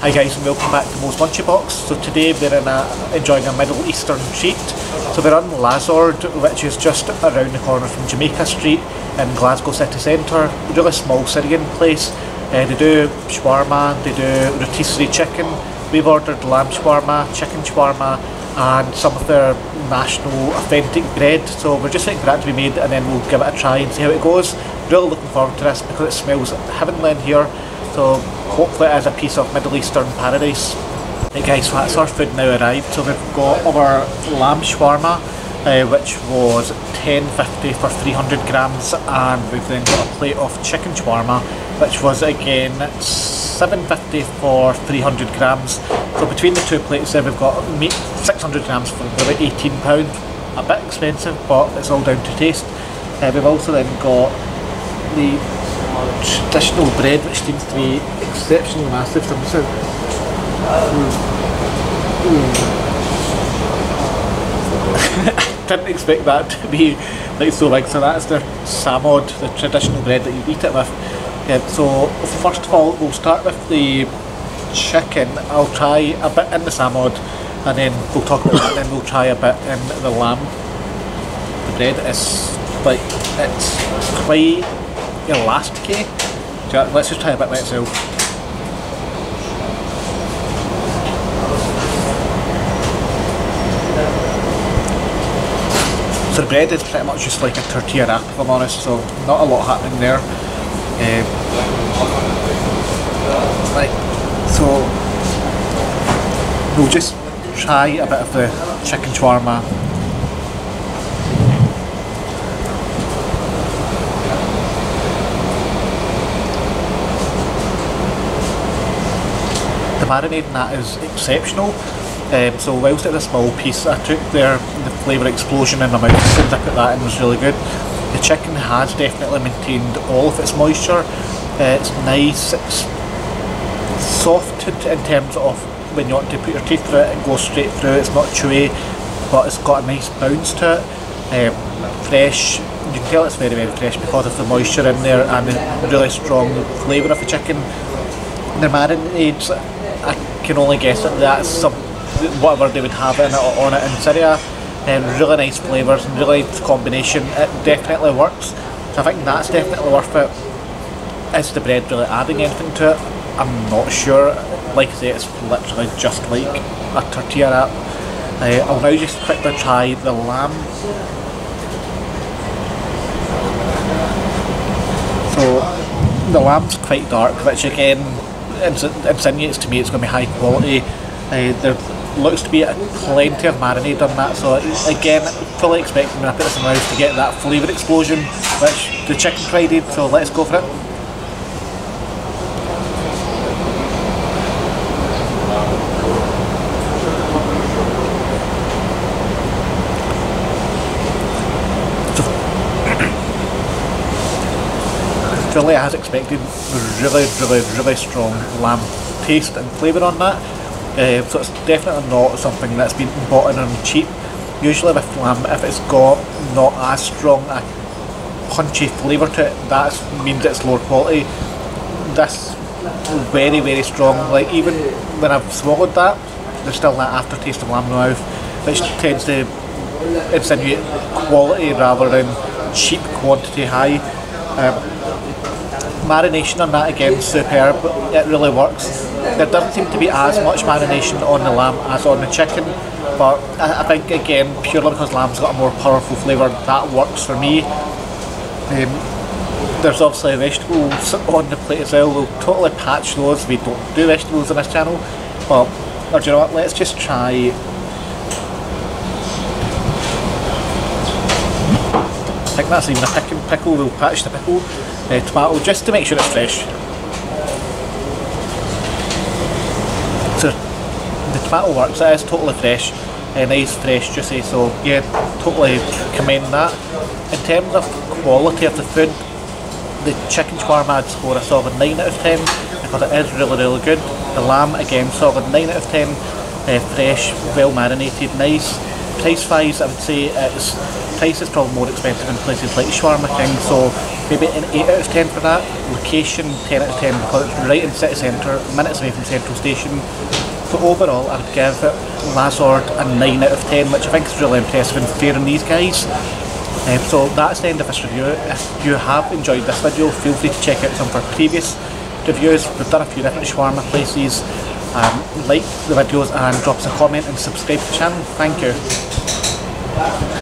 Hi guys and welcome back to Mo's Munchy Box. So today we're in a, enjoying a Middle Eastern treat. So we're on Lazord which is just around the corner from Jamaica Street in Glasgow city centre. Really small Syrian place. Uh, they do shawarma, they do rotisserie chicken. We've ordered lamb shawarma, chicken shawarma and some of their national authentic bread. So we're just waiting for that to be made and then we'll give it a try and see how it goes. Really looking forward to this because it smells heavenly in here. So hopefully it is a piece of Middle Eastern paradise. Right guys, so that's our food now arrived. So we've got our lamb shawarma, uh, which was 10.50 for 300 grams, and we've then got a plate of chicken shawarma, which was again 7.50 for 300 grams. So between the two plates there, we've got meat 600 grams for about 18 pound. A bit expensive, but it's all down to taste. Uh, we've also then got the traditional bread which seems to be exceptionally massive. So I'm I didn't expect that to be like so big. So that's the samod, the traditional bread that you eat it with. Yeah, so first of all, we'll start with the chicken. I'll try a bit in the samod, and then we'll talk about that. Then we'll try a bit in the lamb. The bread is like it's quite elasticy. Let's just try a bit by itself. So the bread is pretty much just like a tortilla wrap if I'm honest, so not a lot happening there. Um, right, so we'll just try a bit of the chicken shawarma marinade in that is exceptional. Um, so whilst it's a small piece, I took their the flavour explosion in my mouth as soon as I put that in was really good. The chicken has definitely maintained all of its moisture. Uh, it's nice, it's soft in terms of when you want to put your teeth through it, it goes straight through, it's not chewy, but it's got a nice bounce to it. Um, fresh, you can tell it's very very fresh because of the moisture in there and the really strong flavour of the chicken. The marinades can only guess that that's some whatever they would have in it, on it in Syria. And really nice flavours really nice combination. It definitely works. So I think that's definitely worth it. Is the bread really adding anything to it? I'm not sure. Like I say, it's literally just like a tortilla wrap. Uh, I'll now just quickly try the lamb. So the lamb's quite dark, which again insinuates to me it's going to be high quality. Uh, there looks to be plenty of marinade on that, so again, fully expecting when I put this in my mouth to get that flavour explosion, which the chicken provided, so let's go for it. Fully as expected, really, really, really strong lamb taste and flavour on that. Uh, so it's definitely not something that's been bought in on cheap. Usually with lamb, if it's got not as strong a punchy flavour to it, that means it's lower quality. This very, very strong. Like even when I've swallowed that, there's still that aftertaste of lamb in my mouth, which tends to insinuate quality rather than cheap quantity high. Um, marination on that again superb it really works. There doesn't seem to be as much marination on the lamb as on the chicken but I, I think again purely because lamb's got a more powerful flavour that works for me. Um, there's obviously vegetables on the plate as well. We'll totally patch those. We don't do vegetables on this channel but or do you know what? Let's just try think that's even a pickle, pickle, we'll patch the pickle uh, tomato just to make sure it's fresh. So the tomato works, it is totally fresh, uh, nice fresh juicy so yeah totally commend that. In terms of quality of the food the chicken shawarma I'd score a solid 9 out of 10 because it is really really good. The lamb again solid 9 out of 10 uh, fresh, well marinated, nice. Price wise, I would say it's price is probably more expensive in places like Shawarma King, so maybe an 8 out of 10 for that. Location, 10 out of 10 because it's right in city centre, minutes away from Central Station. So overall, I'd give Lazord a 9 out of 10, which I think is really impressive and fair on these guys. Um, so that's the end of this review. If you have enjoyed this video, feel free to check out some of our previous reviews. We've done a few different shawarma places. Um, like the videos and drop us a comment and subscribe to the channel. Thank you.